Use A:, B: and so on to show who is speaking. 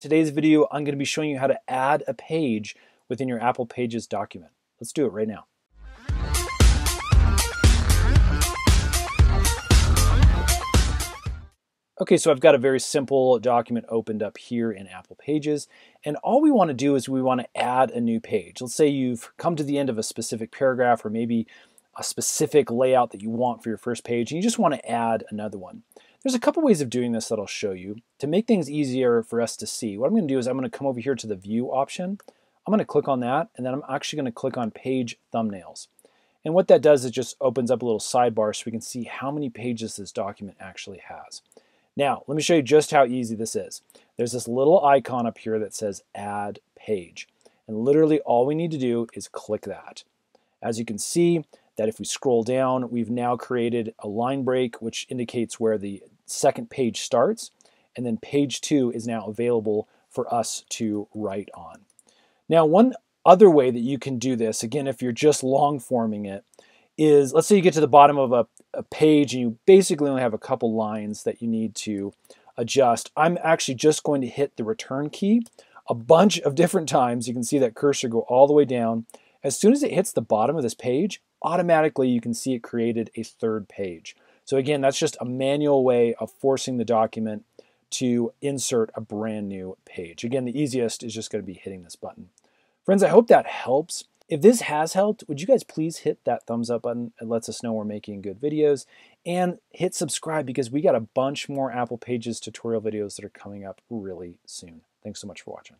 A: Today's video, I'm going to be showing you how to add a page within your Apple Pages document. Let's do it right now. Okay, so I've got a very simple document opened up here in Apple Pages, and all we want to do is we want to add a new page. Let's say you've come to the end of a specific paragraph or maybe a specific layout that you want for your first page, and you just want to add another one. There's a couple ways of doing this that I'll show you. To make things easier for us to see, what I'm going to do is I'm going to come over here to the View option. I'm going to click on that, and then I'm actually going to click on Page Thumbnails. And what that does is just opens up a little sidebar so we can see how many pages this document actually has. Now, let me show you just how easy this is. There's this little icon up here that says Add Page. And literally all we need to do is click that. As you can see, that if we scroll down, we've now created a line break, which indicates where the second page starts, and then page two is now available for us to write on. Now, one other way that you can do this, again, if you're just long forming it, is let's say you get to the bottom of a, a page and you basically only have a couple lines that you need to adjust. I'm actually just going to hit the return key a bunch of different times. You can see that cursor go all the way down. As soon as it hits the bottom of this page, automatically you can see it created a third page. So again, that's just a manual way of forcing the document to insert a brand new page. Again, the easiest is just going to be hitting this button. Friends, I hope that helps. If this has helped, would you guys please hit that thumbs up button? It lets us know we're making good videos. And hit subscribe because we got a bunch more Apple Pages tutorial videos that are coming up really soon. Thanks so much for watching.